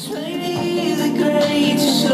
This may the greatest.